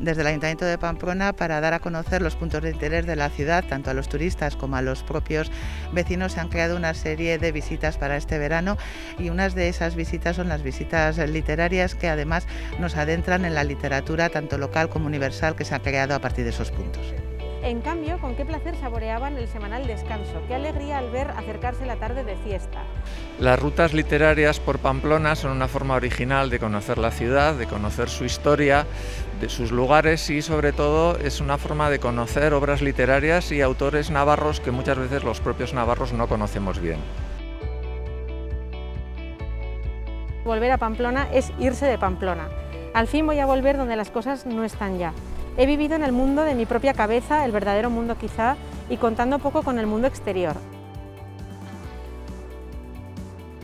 desde el Ayuntamiento de Pamplona para dar a conocer los puntos de interés de la ciudad, tanto a los turistas como a los propios vecinos. Se han creado una serie de visitas para este verano y unas de esas visitas son las visitas literarias que además nos adentran en la literatura tanto local como universal que se ha creado a partir de esos puntos. En cambio, con qué placer saboreaban el semanal descanso, qué alegría al ver acercarse la tarde de fiesta. Las rutas literarias por Pamplona son una forma original de conocer la ciudad, de conocer su historia, de sus lugares y sobre todo es una forma de conocer obras literarias y autores navarros que muchas veces los propios navarros no conocemos bien. Volver a Pamplona es irse de Pamplona. Al fin voy a volver donde las cosas no están ya. He vivido en el mundo de mi propia cabeza, el verdadero mundo quizá, y contando poco con el mundo exterior.